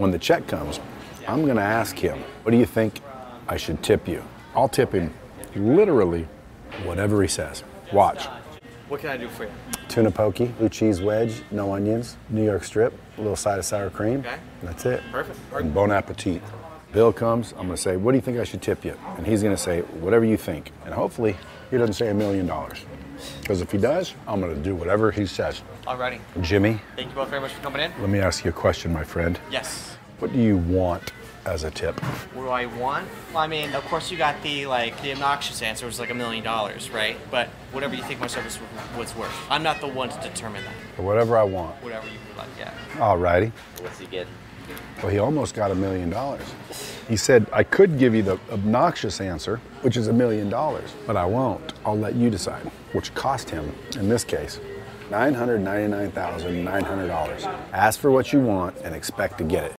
When the check comes, I'm going to ask him, what do you think I should tip you? I'll tip him literally whatever he says. Watch. What can I do for you? Tuna poke, blue cheese wedge, no onions, New York strip, a little side of sour cream. Okay. That's it. Perfect. And bon appetit. Bill comes, I'm going to say, what do you think I should tip you? And he's going to say, whatever you think. And hopefully, he doesn't say a million dollars. Because if he does, I'm going to do whatever he says. Alrighty. Jimmy, Thank you both very much for coming in. let me ask you a question, my friend. Yes. What do you want as a tip? What do I want? Well, I mean, of course you got the like the obnoxious answer was like a million dollars, right? But whatever you think my service was worth. I'm not the one to determine that. Or whatever I want. Whatever you would like, yeah. Alrighty. What's he getting? Well, he almost got a million dollars. He said, I could give you the obnoxious answer, which is a million dollars, but I won't. I'll let you decide, which cost him, in this case, $999,900. Ask for what you want and expect to get it.